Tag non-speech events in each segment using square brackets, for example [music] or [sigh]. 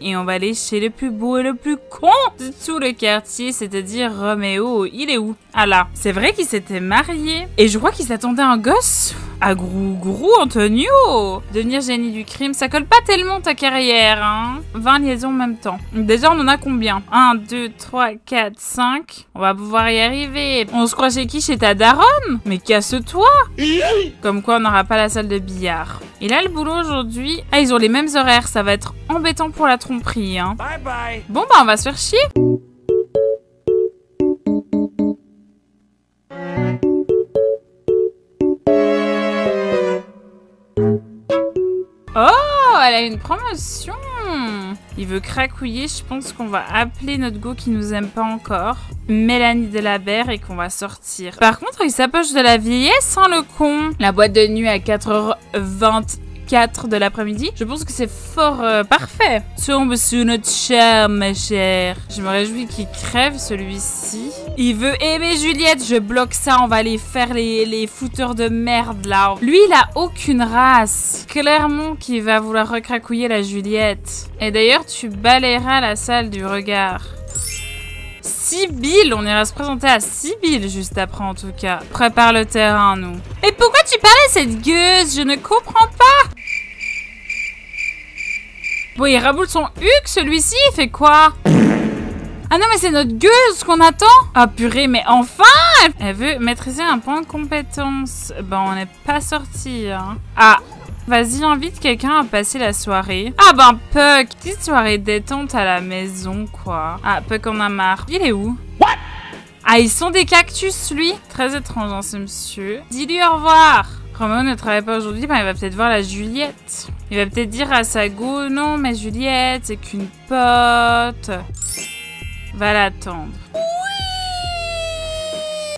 Et on va aller chez le plus beau et le plus con de tout le quartier, c'est-à-dire Roméo. Il est où? Ah là. C'est vrai qu'il s'était marié. Et je crois qu'il s'attendait à un gosse. À Grou Grou Antonio Devenir génie du crime, ça colle pas tellement ta carrière, hein 20 liaisons en même temps. Déjà, on en a combien? 1, 2, 3, 4, 5. On va pouvoir y arriver. On se croit chez qui? Chez ta daronne Mais casse-toi Comme quoi, on n'aura pas la salle de billard. Et là, le boulot aujourd'hui... Ah, ils ont les mêmes horaires, ça va être embêtant pour la tromperie, hein. Bye bye. Bon, bah, on va se faire chier. Oh, elle a une promotion. Il veut cracouiller. Je pense qu'on va appeler notre go qui nous aime pas encore. Mélanie Delabert et qu'on va sortir. Par contre, il s'approche de la vieillesse, hein, le con. La boîte de nuit à 4h20 4 de l'après-midi. Je pense que c'est fort euh, parfait. Tombe sous notre charme, ma chère. Je me réjouis qu'il crève, celui-ci. Il veut aimer Juliette. Je bloque ça. On va aller faire les, les fouteurs de merde, là. Lui, il a aucune race. Clairement qu'il va vouloir recracouiller la Juliette. Et d'ailleurs, tu balayeras la salle du regard. Sibylle, on ira se présenter à Sibylle juste après en tout cas. Prépare le terrain, nous. Mais pourquoi tu parles à cette gueuse? Je ne comprends pas Bon, il raboule son huc, celui-ci, il fait quoi? Ah non, mais c'est notre gueuse qu'on attend Ah purée, mais enfin Elle veut maîtriser un point de compétence. Ben, on n'est pas sorti, hein. Ah Vas-y, invite quelqu'un à passer la soirée. Ah ben, Puck Petite soirée détente à la maison, quoi. Ah, Puck en a marre. Il est où? Ah, ils sont des cactus, lui Très étrange, hein, ce monsieur. Dis-lui au revoir Roméo ne travaille pas aujourd'hui, ben il va peut-être voir la Juliette. Il va peut-être dire à sa go, non, mais Juliette, c'est qu'une pote. Va l'attendre.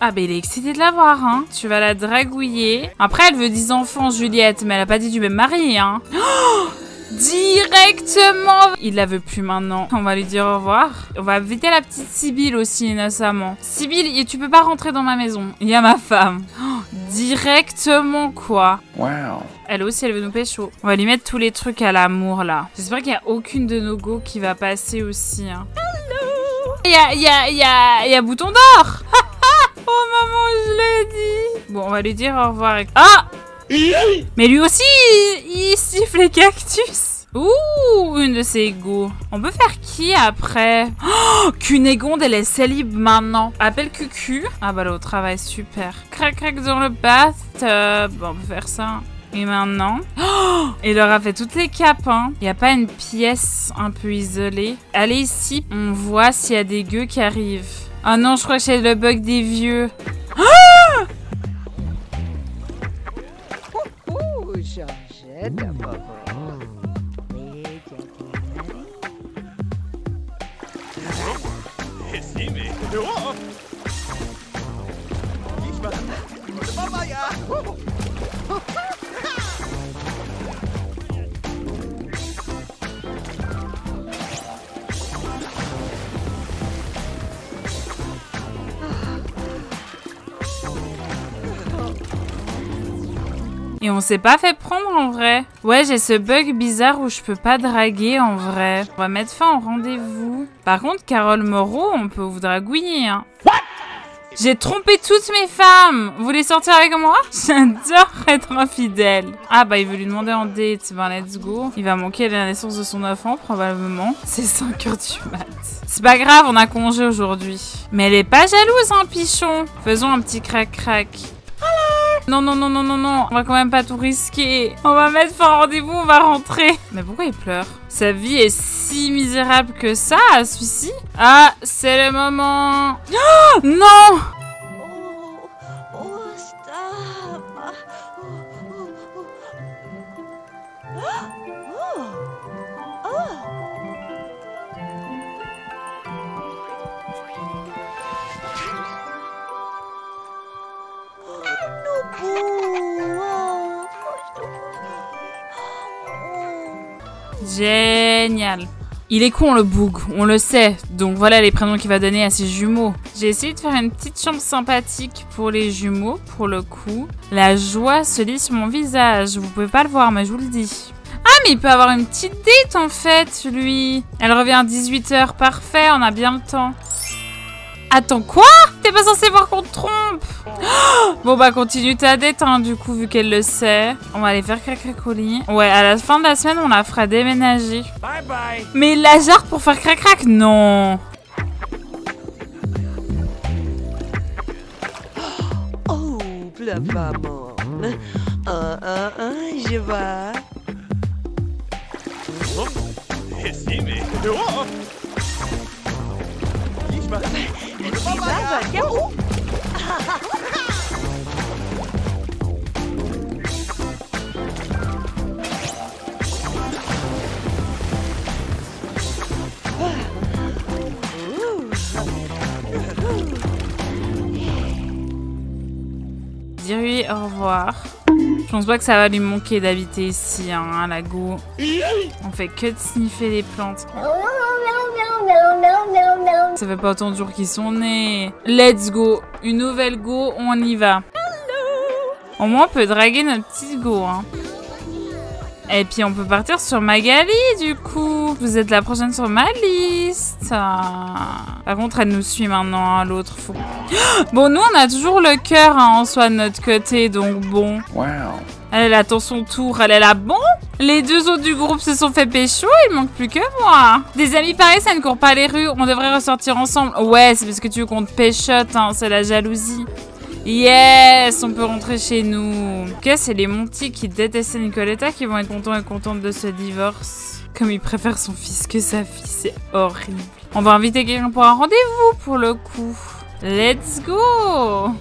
Ah bah il est excité de la voir, hein. Tu vas la dragouiller. Après, elle veut 10 enfants, Juliette, mais elle a pas dit du même mari, hein. Oh Directement Il la veut plus maintenant. On va lui dire au revoir. On va inviter la petite Sibylle aussi, innocemment. Sibylle, tu peux pas rentrer dans ma maison. Il y a ma femme. Directement, quoi. Wow. Elle aussi, elle veut nous pécho. On va lui mettre tous les trucs à l'amour, là. J'espère qu'il y a aucune de nos go qui va passer aussi, hein. Il y a, il y a, il y a, il y a bouton d'or [laughs] Oh maman, je l'ai dit Bon, on va lui dire au revoir. Ah Mais lui aussi, il, il siffle les cactus Ouh, une de ses égaux. On peut faire qui après? Oh, Cunégonde, elle est célib maintenant. Appelle Cucu. Ah bah là, au travail, super. Crac, crac dans le bathtub. Bon, on peut faire ça. Et maintenant? Oh Il leur a fait toutes les capes, hein. Il n'y a pas une pièce un peu isolée? Allez ici, on voit s'il y a des gueux qui arrivent. Oh non, je crois que c'est le bug des vieux. Amy. Oh! Ich war... Mama, ja! Oh. Et on s'est pas fait prendre en vrai. Ouais, j'ai ce bug bizarre où je peux pas draguer en vrai. On va mettre fin au rendez-vous. Par contre, Carole Moreau, on peut vous dragouiller, hein. J'ai trompé toutes mes femmes Vous voulez sortir avec moi? [laughs] J'adore être infidèle. Ah bah il veut lui demander en date. Ben let's go. Il va manquer la naissance de son enfant probablement. C'est 5 heures du mat. C'est pas grave, on a congé aujourd'hui. Mais elle est pas jalouse hein pichon. Faisons un petit crac-crac. Non, non, non, non, non, non. On va quand même pas tout risquer. On va mettre fin au rendez-vous, on va rentrer. Mais pourquoi il pleure Sa vie est si misérable que ça, celui-ci Ah, c'est le moment. Oh, [gasps] non Génial. Il est con le boug, on le sait. Donc voilà les prénoms qu'il va donner à ses jumeaux. J'ai essayé de faire une petite chambre sympathique pour les jumeaux, pour le coup. La joie se lit sur mon visage. Vous pouvez pas le voir, mais je vous le dis. Ah mais il peut avoir une petite date en fait, lui. Elle revient à 18h, parfait, on a bien le temps. Attends, quoi? T'es pas censé voir qu'on te trompe Bon bah continue ta date hein, du coup vu qu'elle le sait. On va aller faire crac-crac-colis. Ouais, à la fin de la semaine, on la fera déménager. Bye bye. Mais la jarre pour faire crac-crac Non Oh, la maman. Un, un, un, je vois. Oh. Yahoo! Dis-lui au revoir. Je pense pas que ça va lui manquer d'habiter ici, hein, à la go. On fait que de sniffer les plantes. Ça fait pas autant de jours qu'ils sont nés. Let's go. Une nouvelle go, on y va. Au moins, on peut draguer notre petite go. Hein. Et puis, on peut partir sur Magali, du coup. Vous êtes la prochaine sur ma liste. Par contre, elle nous suit maintenant, hein, l'autre. [gasps] Bon, nous, on a toujours le cœur hein, en soi de notre côté, donc bon. Wow. Elle attend son tour, elle est là. Bon, les deux autres du groupe se sont fait pécho, il manque plus que moi. Des amis pareils, ça ne court pas les rues, on devrait ressortir ensemble. Ouais, c'est parce que tu veux qu'on te péchote, hein, c'est la jalousie. Yes, on peut rentrer chez nous. Ok, c'est les Monty qui détestaient Nicoletta qui vont être contents et contentes de ce divorce. Comme il préfère son fils que sa fille, c'est horrible. On va inviter quelqu'un pour un rendez-vous pour le coup. Let's go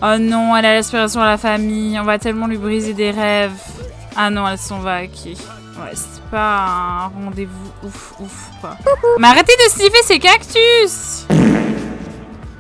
Oh non, elle a l'aspiration à la famille. On va tellement lui briser des rêves. Ah non, elle s'en va Ouais, c'est pas un rendez-vous ouf, ouf, quoi. Mais arrêtez de sniffer ces cactus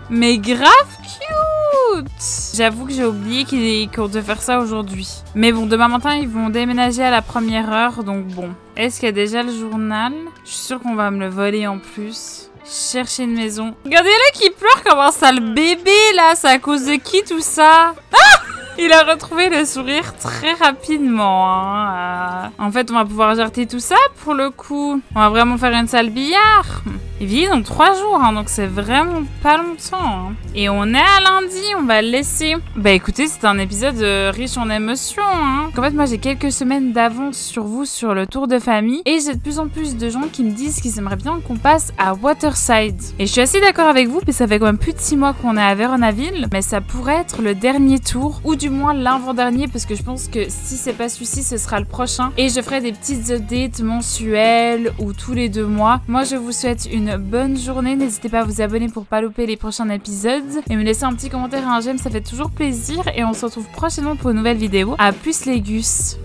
Mais grave cute J'avoue que j'ai oublié qu'on devait faire ça aujourd'hui. Mais bon, demain matin, ils vont déménager à la première heure, donc bon. Est-ce qu'il y a déjà le journal? Je suis sûre qu'on va me le voler en plus. Chercher une maison. Regardez-le qui pleure comme un sale bébé, là C'est à cause de qui, tout ça? Ah il a retrouvé le sourire très rapidement. hein. Euh, En fait, on va pouvoir jarter tout ça pour le coup. On va vraiment faire une salle billard. Il vit dans trois jours, hein, donc c'est vraiment pas longtemps. hein. Et on est à lundi, on va le laisser. Bah écoutez, c'est un épisode euh, riche en émotions. Hein. En fait, moi j'ai quelques semaines d'avance sur vous sur le tour de famille. Et j'ai de plus en plus de gens qui me disent qu'ils aimeraient bien qu'on passe à Waterside. Et je suis assez d'accord avec vous, mais ça fait quand même plus de six mois qu'on est à Veronaville. Mais ça pourrait être le dernier tour, ou du moins l'avant-dernier, parce que je pense que si c'est pas celui-ci, ce sera le prochain. Et je ferai des petites updates mensuelles ou tous les deux mois. Moi, je vous souhaite bonne journée. N'hésitez pas à vous abonner pour pas louper les prochains épisodes. Et me laisser un petit commentaire et un j'aime, ça fait toujours plaisir. Et on se retrouve prochainement pour une nouvelle vidéo. À plus les gus